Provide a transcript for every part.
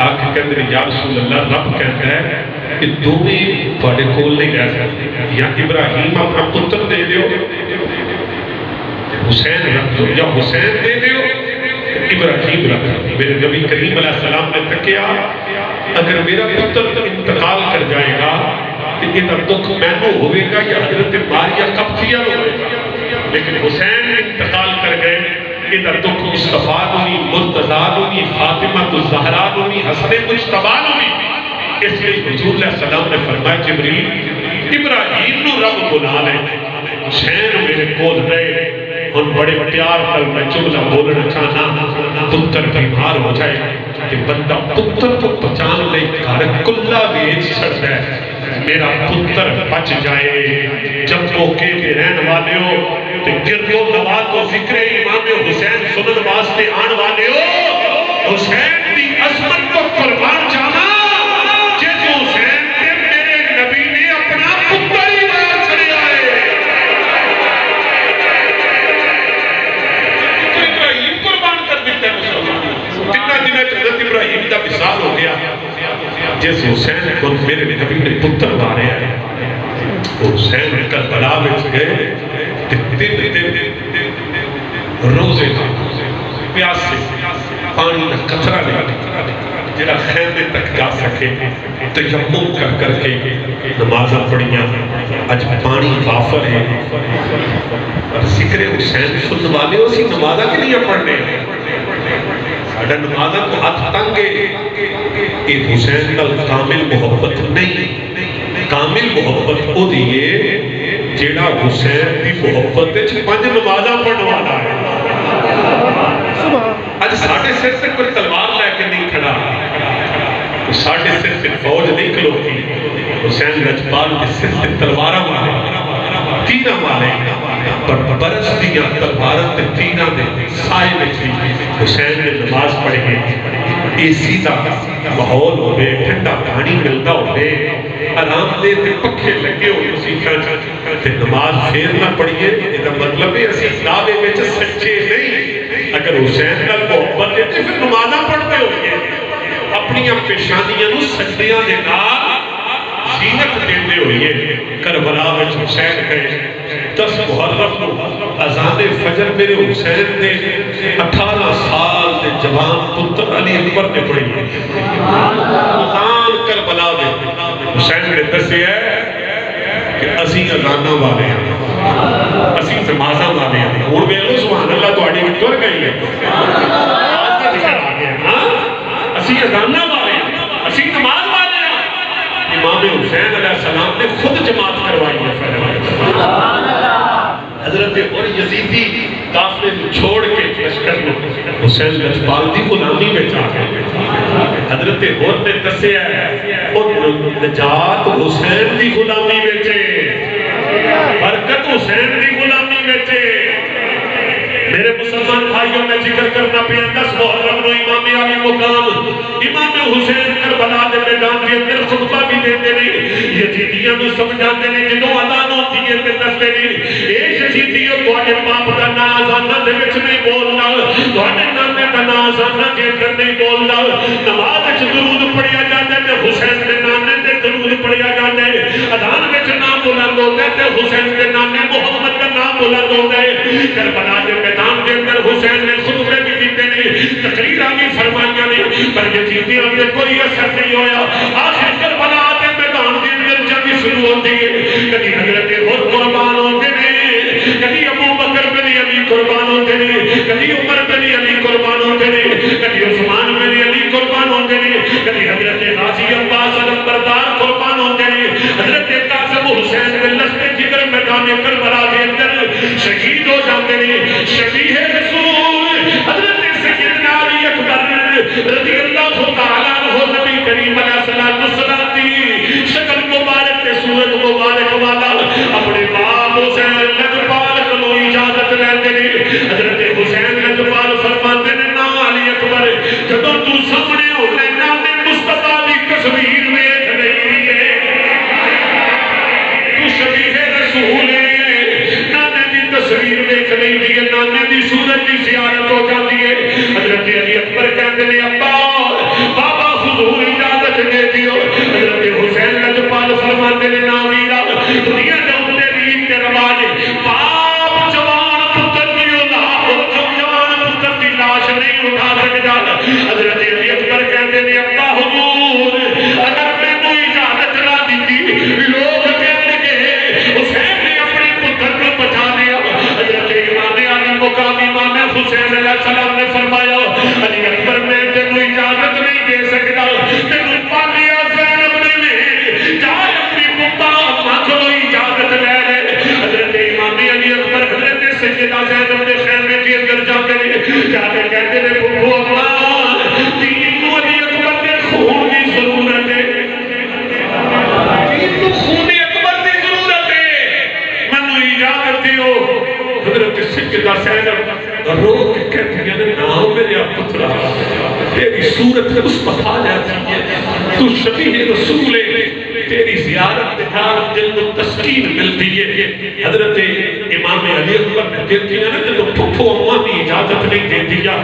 आख कहते हैं यार अल्लाह रब कहता है कि दोवे थोड़े कोल नहीं रह सकते या इब्राहिम अपना पुत्र दे दो हुसैन रख दो, या हुसैन दे दो इब्राहिम रख दो। मेरे नबी करीम सलाम ने तकिया, अगर मेरा पुत्र इंतकाल कर जाएगा तो इतना दुख मैं होगा या हज़रत मारिया कब्जिया होगा लेकिन हुसैन इंतकाल कर गए। किधर दुख मुस्तफ़ा दूनी मुर्तजा दूनी फातिमा तो जहरा दूनी हसन मुशतबा दूनी इसलिए हजूर सलाम ने फरमाया, जिबरील, इब्राहिम नु रब बुला ले। हुसैन मेरे कोल रहे। हम बड़े प्यार कर मैं जुमला बोलना चाहना, पुत्र बीमार हो जाए कि बंदा पुत्र को बचाने ले, घर कुल्ला बेच सकता है। मेरा पुत्र बच जाए। जब मौके के रहने वाले हो तो गिरदो नवाज़ को ज़िक्र इमाम हुसैन सुनन वास्ते आने वाले हो। हुसैन की असमत को कुर्बान जाना। जिस हुसैन के मेरे नबी ने अपना पुत्र ही मार छड़िया है इब्राहिम कुर्बान कर दिता मुसलमान। तिना दिन हज़रत इब्राहिम का विशाल हो गया जिस हुसैन को मेरे नबी ने पुत्र मारे हुसैन करबला विच गए। ते दिन दिन रोज़े प्यासे पानी का कतरा नहीं जरा खैमे तक जा सके तो यम्मुम कर करके नमाजा पढ़िया। अज पानी वाफर है। पर ज़िक्र हुसैन सुन वाले हो सी नमाजा कि नहीं पढ़ने साडा नमाजा को हथ तंग है हुसैन नाल कामिल मोहब्बत नहीं, कामिल मोहब्बत ओदी है जेड़ा हुसैन की मुहब्बत पंज नमाजा पढ़वाना है अज साढ़े सिर से कोई तलवार लैके नहीं खड़ा। तो साढ़े सिर से फौज नहीं खलोती हुसैन रजपाल के सिर से तलवार मारे, तीना मारे। पर बरस दिया तलवार तीना दे साए में भी हुसैन ने नमाज़ पढ़ी। एसी का माहौल हो ठंडा पानी मिलता हो आरामदेह पखे लगे हो नमाज़ ना पढ़िए मतलब है असि दावे सच्चे नहीं, अगर हुसैन मोहब्बत है तो फिर नमाजा पढ़ते अपनी पेशानियाँ नाल जीनत करबला हुसैन गए दस मुहर्रम अजान फजर मेरे हुसैन ने अठारह साल दे जवान पुत्र अली अकबर ने पढ़ी अजान करबला में हुसैन ने दसिया कि ਅਸੀਂ ਅਜ਼ਾਨਾਂ ਵਾਲੇ ਹਾਂ ਅਸੀਂ ਨਮਾਜ਼ਾਂ ਵਾਲੇ ਹਾਂ ਹੁਣ ਵੇਖ ਲਓ ਸੁਭਾਨ ਅੱਲਾਹ ਤੁਹਾਡੀ ਵੀ ਤੁਰ ਗਈ ਹੈ ਆਜ ਦਾ ਜ਼ਿਕਰ ਆ ਗਿਆ ਹਾਂ ਅਸੀਂ ਅਜ਼ਾਨਾਂ ਵਾਲੇ ਹਾਂ ਅਸੀਂ ਨਮਾਜ਼ ਵਾਲੇ ਹਾਂ ਇਮਾਮ ਹੁਸੈਨ अलैहिस्सलाम ने खुद जमात करवाई है सुभान अल्लाह हजरत और यजीदी हुसैन लजपाल की गुलामी में आ गए हज़रत होर ने दसिया नजात हुसैन की गुलामी बेचे बरकत हुसैन की गुलामी में मेरे मुसलमान भाइयों, में ज़िक्र करना पे दस मोहर्रम नो इमाम अली मुकाम, इमाम हुसैन कर बना दे मैदान के अंदर खुतबा भी देते ने यजीदियाँ को समझाते ने जदों अजान होती है ते दसते ने ए यजीदियो तुम्हारे बाप का नाम अजाना दे विच नहीं बोलना तुम्हारे नाने का नाम अजाना के अंदर नहीं बोलना। नमाज़ च दुरूद पढ़िया जाता है, ते हुसैन नाम ने पढ़िया जाता है अदान में नाम बुलंद होता है हुसैन के का नाम बुलंद होता है के मैदान के अंदर हुसैन ने भी ने, तकरीर भी फरमाइया ने, पर कोई असर नहीं होया। आखिर के मैदान के अंदर जंग शुरू होती है कभी हज़रत खुद कुर्बान होते हैं कभी अबू बकर बिन अली कुर्बान होते हैं कभी उमर बिन अली कुर्बान होते हैं कभी उस्मान हुसैन के लश्कर ज़िक्र मैदान करबला के अंदर शहीद हो जाते हैं। शबीह रसूल। हज़रत सैयदना अली अकबर। रज़ी अल्लाह तआला अन्हु नबी करीम अलैहि सलातु सलाम दी। सैयदा जैनब ने खैमे के अंदर जाते ने जाके कहते ने फुफू अम्मा दीन को अकबर ने खून की ज़रूरत है। दीन को खून अकबर की ज़रूरत है। मनु इजाज़त दियो हज़रत सैयदा जैनब रो के कहती है ना मेरे पुत्रा। तेरी सूरत मुस्तफ़ा जैसी है, तू शबीह रसूल है, तेरी जियारत के साथ दिल को तस्कीन मिलती है। हज़रत इमाम अली अकबर ने देखी है ना जो फुफो अम्मा की इजाज़त नहीं देती या,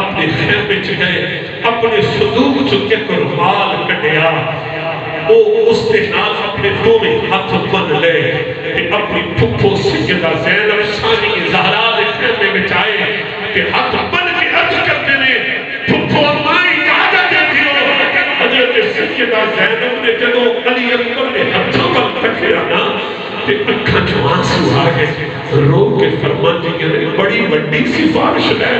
अपने खेमे च गए अपने संदूक चो एक रुमाल कटिया। वो उसके नाल अपने दोवें हाथ बन ले, ते अपनी फुफो सैयदा जैनब सानी ज़हरा दे खेमे विच आए ते हाथ बन के अर्ज़ करते ने। फुफो अम्मा इजाज़त देती हो। हज़रत सैयदा जैनब ने जदों अली अकबर ने हथों पर तकिया ना ते अखां चों आँसू आ गए। रो के फरमाती ने बड़ी वड्डी सिफारिश है।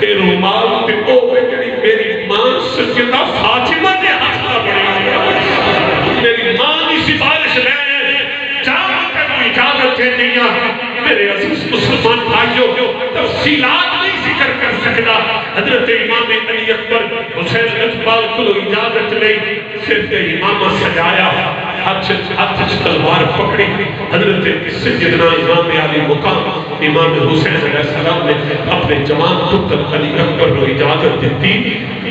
ये रुमाल पिपो मेरी माँ सजदा फातिमा मेरे अज़ीज़ मुसलमान भाइयों, तफसीलात नहीं ज़िक्र कर सकता। हज़रत इमाम अली अकबर हुसैन अजबाल को इजाज़त नहीं सिर ते इमाम सजाया। हाथ हाथ तलवार पकड़ी। हज़रत सैयदना इमाम अली मुकाम, इमाम हुसैन अलैहिस्सलाम ने अपने जवान पुत्र अली अकबर को इजाज़त दी।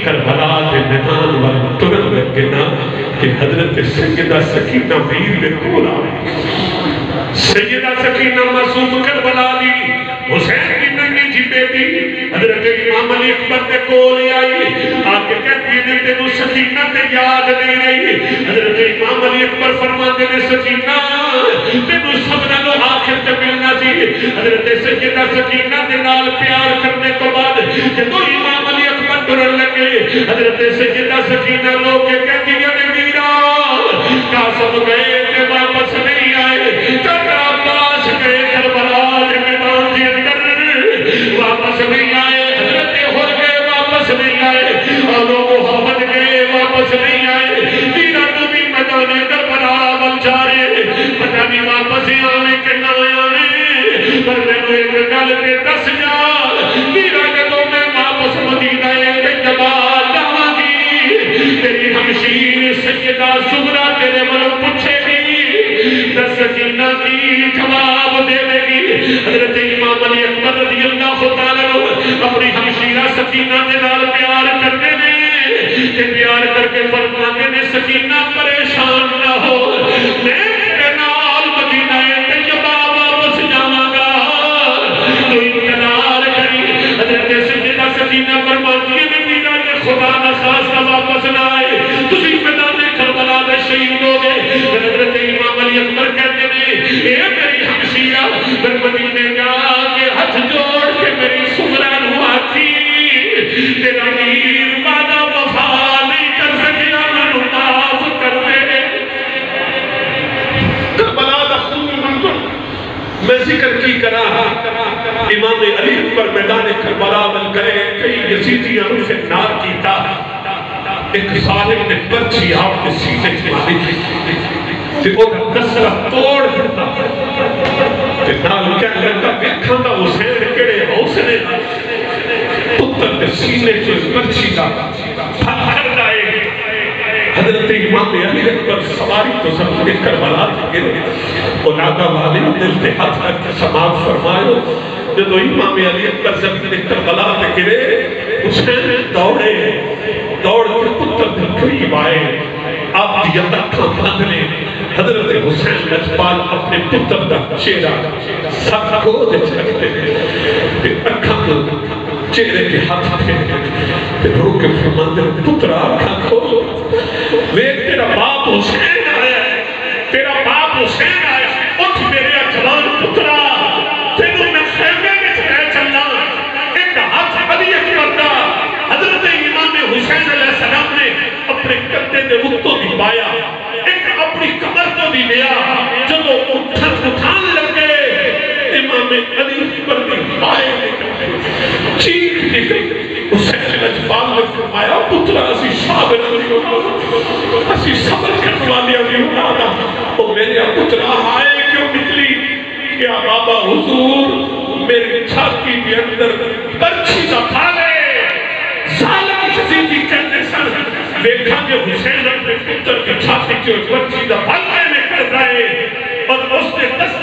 करबला के मैदान वाल तुरन लगे ना कि हज़रत सैयदा सकीना वीर ने कोल आ सैयदा सकीना मासूम करबला दी हुसैन की नंगी जी बेटी, हज़रत इमाम अली अकबर के कोल आई, आके कहती ने तेनु सकीना ते याद नहीं रही। हज़रत इमाम अली अकबर फरमाते ने, सकीना, तेनु सब नालों आखिर ते मिलना सी। हज़रत सैयदा सकीना दे नाल प्यार करने तो बाद जदों इमाम अली अकबर टुरन लगे, हज़रत सैयदा सकीना रो के कहती ने मीरा, कासम गए आए सकीना की जवाब देवेगी हज़रत इमाम अली अकबर रज़ी अल्लाह तआला अपनी हमशीरा सकीना के नाल प्यार करते ने ते प्यार करके फरमाते ने सकीना परेशान ना हो मैं तेरे नाल मदीना ते जबा वापस जावांगा तू इंतज़ार करी हज़रत सकीना फरमाती है मीरा खुदा ना खासा वापस ना अली अकबर कहते ने ए मेरी हमशीरा मैं मदीने जाके हाथ जोड़ के मेरी सुमरा नु आखी तेरा वीर वादा वफा नहीं कर सकिया मैनू माफ़ कर दे। करबला दा खूनी मंजर मैं ज़िक्र की करा इमाम अली अकबर मैदान करबला में गए, कई यजीदियाँ उसे नार कीता एक सालिम ने पर्ची आपके सीने मारी। ते ओ कसरा तोड़ दिता ते नाल कहन लगा वेखां दा हुसैन केड़े हौसले नाल पुत्र के सीने च पर्ची दा फखर जाए हज़रत इमाम अली अकबर सवारी तो सब लेकर बला गिरे औलादा वाले दिल पे हाथ रख समाप्त फरमायो जब इमाम अली अकबर जब लेकर बला गिरे हुसैन दौड़े, दौड़ के पुत्र के करीब आए। आप दिया बदले हज़रत हुसैन नजपाल अपने पुत्र का चेहरा सब च रखते ते अखा चेहरे के हाथ फेर ते रो के फरमाते पुत्र, अखा खोलो। वेख तेरा बाप हुसैन आया तेरा बाप हुसैन आया लजपाल ने फरमाया पुत्रा असी साबिर असी सबर करने वाले अभी औलाद ओ मेरे पुत्रा आए क्यों निकली क्या बाबा हुजूर मेरी छाती के अंदर पर्ची का फाले जालिम यजीदी कहते सन देखा कि हुसैन अपने पुत्र की छाती के पर्ची का फाले में कर रहे और उसने दिया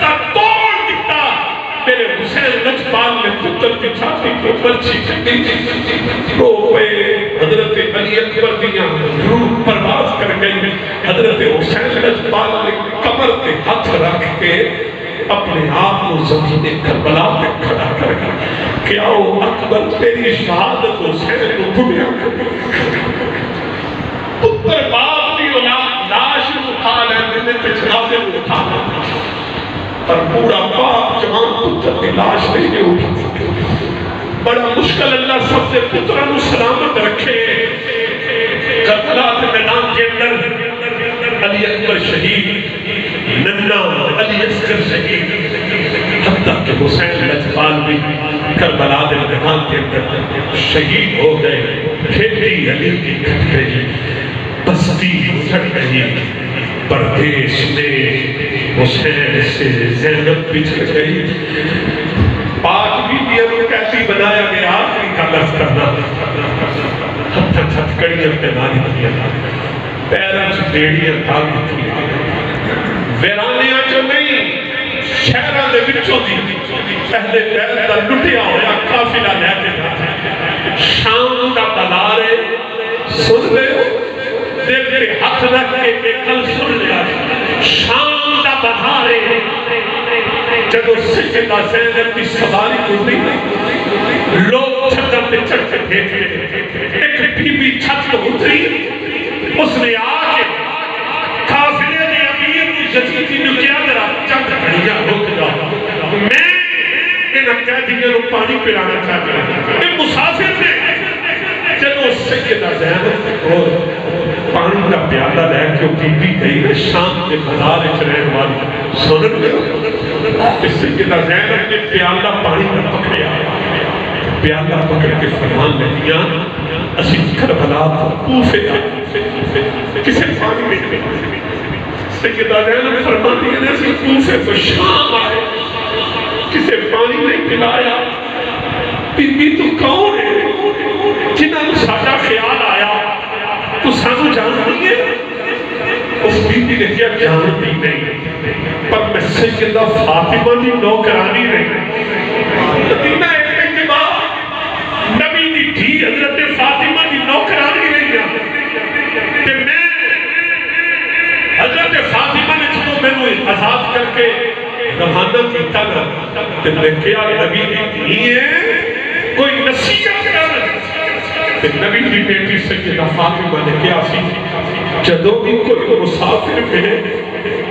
मेरे हुसैन लजपाल ने पुत्र की छाती को पर्ची कटी रो पे हज़रत अली अकबर दिया रूह परवाज कर गई। हज़रत हुसैन लजपाल ने कमर पे हाथ रख के अपने आप को ज़मीन करबला पे खड़ा कर क्या वो अकबर तेरी शहादत हुसैन को दुनिया पुत्र बाप की औलाद लाश उठा लेते थे जनाजे उठा पर पूरा बाप जवान पुत्र की लाश नहीं उठा बड़ा मुश्किल अल्लाह सबसे पुत्रों सलामत रखे। करबला के मैदान के अंदर अली अकबर शहीद नन्ना अली असगर शहीद हत्ता के हुसैन लजपाल भी करबला के मैदान के अंदर शहीद हो गए। खेती अली की घट गई बस्ती उजड़ गई परदेश में हुसैन से जैनब पिछड़ गई। पाक बीबियों को कैसी बनाया गया आखिरी का लफ्ज करना। हथ हथकड़ियाँ पहना दी पैरों च बेड़ियाँ डाल दी वीरानिया चो नहीं शहरों के विचों दी। पहले पैर का लुटिया होया काफिला लैके शाम का बलार सुन ले। दिल पे हाथ रख के कल सुन लिया। जो सैयदा जैनब सवारी गुजरी लोग छतर पे चढ़ के एक बीबी छत उतरी। उसने आके काफिले ने अमीर की यजीदी क्या मेरा चंद घड़िया रुक जा मैं इन कैदियों को पानी पिलाना चाहता ये मुसाफिर थे। और पानी का प्याला लेके गई शाम के बाज़ार रहने वाली। सुन सैयदा जैनब ने प्याला पानी का पकड़िया। प्याला पकड़ के फरमान लगिया असि करबला तो कूफे किसे पानी नहीं सैयदा जैनब फरमाती है असि कूफे तो शाम आए। किसे पानी नहीं पिलाया? बीबी तू कौन है? जिन्होंने साडा ख्याल आया? तू सानू जानती है? उस बीबी ने क्या जानती नहीं। पर मैसे के अंदर फातिमा की नौकरानी रही। मदीना आने के बाद नबी की धी हज़रत फातिमा की नौकरानी रही ते मैं हज़रत फातिमा ने जो मैंने आज़ाद करके रवाना किया ना ते मैं नबी की धी है, कोई नसीहत करा नबी की बेटी से फातिमा ने क्या सी भी कोई मुसाफिर मिले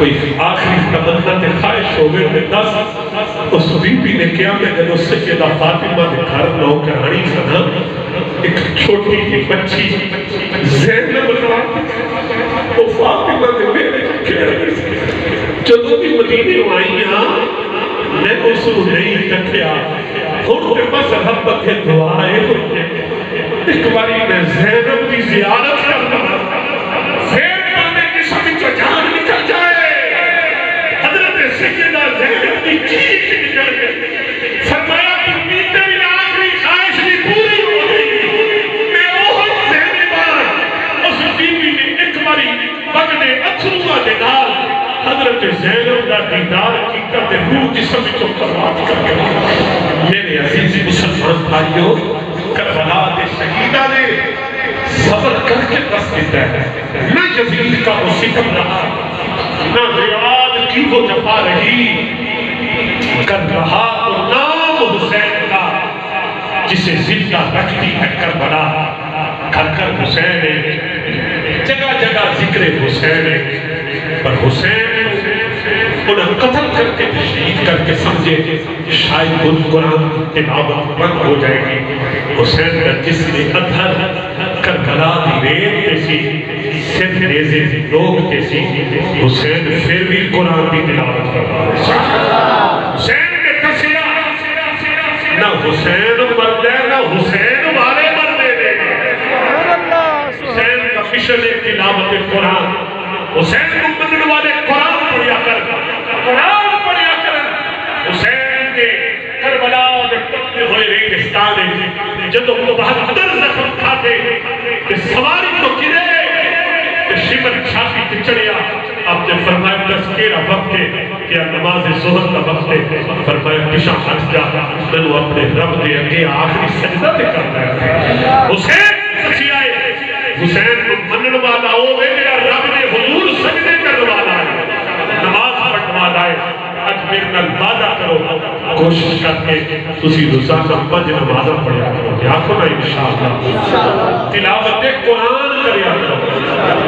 कोई आखिरी तमन्ना ते ख्वाहिश होवे ते दस उस बीबी ने कहा मैं जब सैयदा फातिमा के घर नौकरानी सना एक छोटी सी बच्ची जैनब वो फातिमा के बेटे खेल रही सी ਜਦੋਂ ਵੀ ਮਦੀਨੇ ਆਈਆਂ ਮੈਂ ਉਸ ਨੂੰ ਨਹੀਂ ਤੱਕਿਆ ਹੁਣ ਤੇ ਬਸ ਰੱਬ ਅੱਗੇ ਦੁਆ ਹੈ ਇੱਕ ਵਾਰੀ ਮੈਂ ਜ਼ੈਨਬ ਦੀ ਜ਼ਿਆਰਤ ਕਰਦਾ हज़रत जैनब का दीदार हकीकत रूह जिसम विचों परवाज कर गया मेरे अज़ीज़ मुसलमान भाइयों, करबला के शहीदा ने सब्र करके दस देता है। न यजीद का सितम रहा, न रियाद की वो जफा रही कर रहा तो नाम हुसैन का, जिसे ज़िंदा रखती है कर कर हुसैन जगह जगह ज़िक्र हुसैन पर हुसैन उन्हें कत्ल करके के तशरीफ़ करके समझे, शायद खुद कुरान की तिलावत बंद हो जाएगी। हुसैन का जिसने अधर करबला दी रेत ते सी, सिर नेज़े लोग ते सी, हुसैन फिर भी कुरान की तिलावत करवा रहे हुसैन ने दसिया ना हुसैन मरदा ना हुसैन वाले मरदे ने हुसैन का मिशन है तिलावत कुरान। हुसैन को मनने वाले कुरान पढ़िया कर। कुरान पढ़िया कर। हुसैन के करबला दे तपते हुए रेगिस्तान में जदों बहत्तर जख्म खाते ते सवारी तो किरे ते शिमर छाती ते चढ़िया। आपने फरमाया, दस केड़ा वक्त क्या नमाज़ जोहर का वक्त है। फरमाया पिछा हट जा। मैनू अपने रब दे अगे आखिरी सजदा ते करना है हुसैन सची आए। हुसैन को मनन वाला हो वे मेरा रब ने हुजूर सजदे करने वाला है। नमाज़ पढ़ने वाला है। अज मेरे नाल वादा करो। कोशिश करके करो। आखो ना इंशाअल्लाह तिलावत कुरान करिया करो।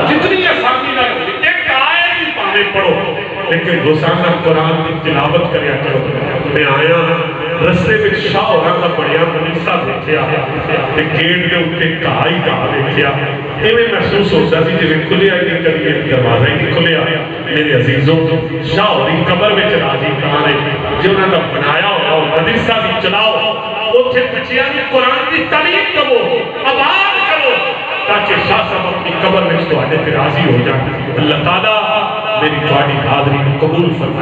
जितनी आसानी ना एक आयत ही पावे पढ़ो लेकिन रोज़ाना कुरान की तिलावत कराया करो। मैं आया, रस्ते में शाह हो का बढ़िया मनीसा देखा ते गेट के उत्ते घा ही घा देखा इवें महसूस होता है जिमें खुलिया ही नहीं करिए, दरवाज़ा ही नहीं खुलिया। मेरे अजीजों, शाह होरी कबर में राज़ी कहाँ ने जो उन्होंने तो बनाया हो मनीसा भी चलाओ। उसे बच्चिया की कुरान की तारीफ़ करो आबाद करो, ताकि शाह साहब अपनी कबर में राज़ी हो जाए। अल्लाह ताला मेरी थोड़ी हाजरी कबूल फरमाए।